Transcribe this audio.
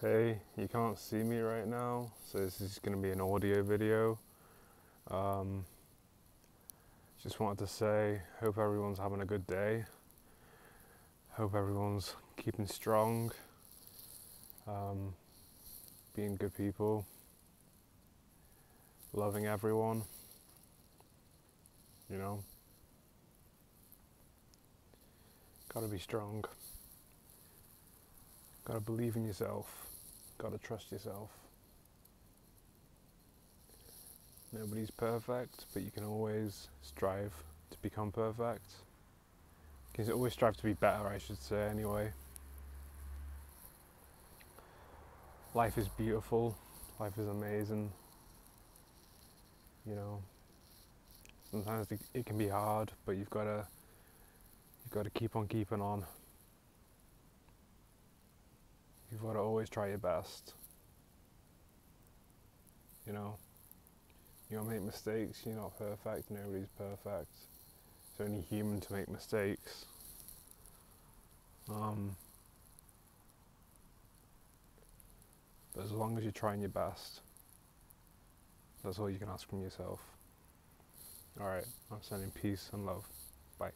Hey, you can't see me right now, so this is going to be an audio video. Um, just wanted to say, hope everyone's having a good day. Hope everyone's keeping strong, um, being good people, loving everyone. You know, gotta be strong. Gotta believe in yourself. Gotta trust yourself. Nobody's perfect, but you can always strive to become perfect. You can always strive to be better, I should say, anyway. Life is beautiful. Life is amazing. You know, sometimes it- can be hard, but you've gotta you've gotta keep on keeping on. You've got to always try your best. You know, you'll make mistakes, you're not perfect, nobody's perfect. It's only human to make mistakes. Um, but as long as you're trying your best, that's all you can ask from yourself. Alright, I'm sending peace and love. Bye.